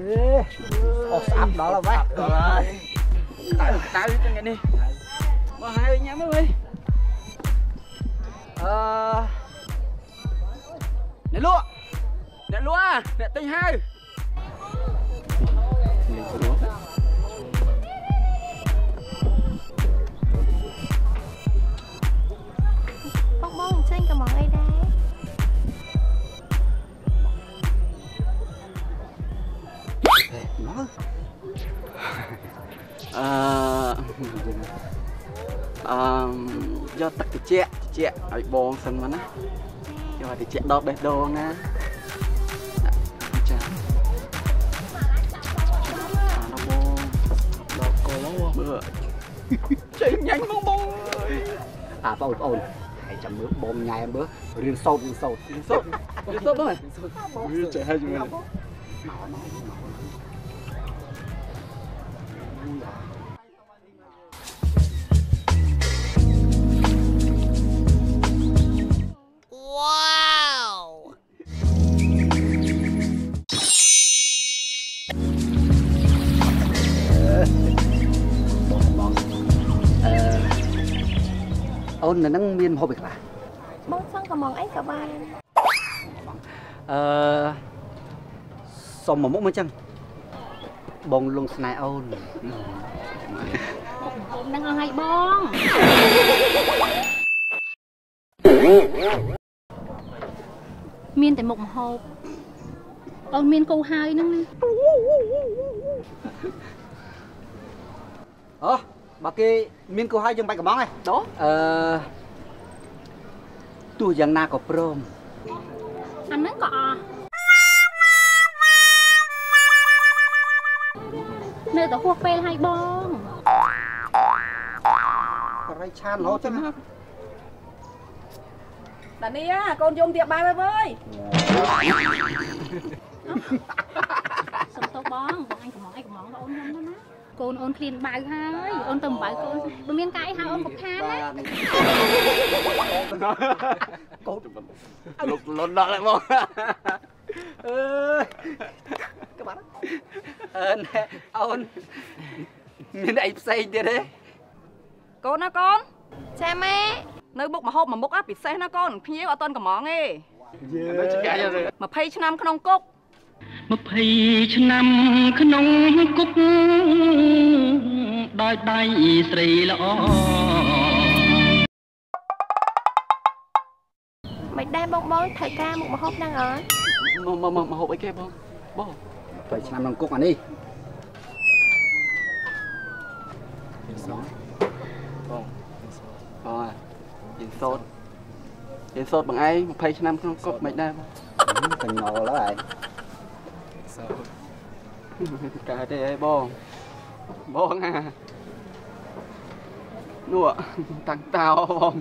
អូស្អាប់ដល់ហើយដល់ហើយតើតើថ្ងៃនេះមកហើយញ៉ាំមើលអឺអ្អឺអឺយកទឹកត្រជាក់ត្រជាក់ឲ្យបងសិនមកណាយកឲ្យត្រជាក់ដល់បេះដូងណាដាក់ចាអានោះបងដល់កលមើលចេញញ៉ាញ់មកបងអើយអាបងប្អូនហើយចាំមើលបងញ៉ែមើលរៀនសោតរៀនសោតរៀនសោសុតបវាសុបបងវាចេះហើយមើលបងបងអឺអូននៅ ហ្នឹងមានម្ហូបអីខ្លះបងចង់កំងអីក៏បាន បងលងស្នេហ៍អូនខ្ញុំនឹងអស់ហើយបងមានតែមុខម្ហូបអូនមានគូហើយហ្នឹងណាអូបើគេមានគូហើយយើងបាច់កំងឯងដោះអឺទោះយ៉ាងណាក៏ព្រមអាហ្នឹងក៏អស់ នៅតែហួសពេលហើយបងបរិយឆានរហូតចឹងណាតានេះកូនយំទៀតបាយហើយវើយសុំទោសបងបងអញកំងអីកំងបងអូនខ្ញុំទៅណាកូនអូនឃ្លានបៅហើយអូនទៅបំបៅកូនបើមានកាយហើយអូនកំខានណាកូនលោកលន់ដល់ហើយបងអើយក្បាត់ អឺណែអូនមានអីផ្សេងទៀតទេកូនណាកូនចាម៉ែនៅមុខមហូបមួយមុខអាពិសេសណាកូនភ្ញៀវអត់តន់កំងទេនៅឆ្កាយទៅ20ឆ្នាំក្នុងគុក20ឆ្នាំក្នុងគុកដោយដៃស្រីល្អមិនដែរបងបងត្រូវការមុខម្ហូបហ្នឹងអត់មកមកមកហូបអីគេបងបង ទៅឆ្នាំក្នុងគុកអានេះបងបងយិនសោតយិនសោតបងឯង20ឆ្នាំក្នុងគុកមិនដែរបងកញ្ញល់ហើយកើតទេអីបងបងអានោះតាំងតោបង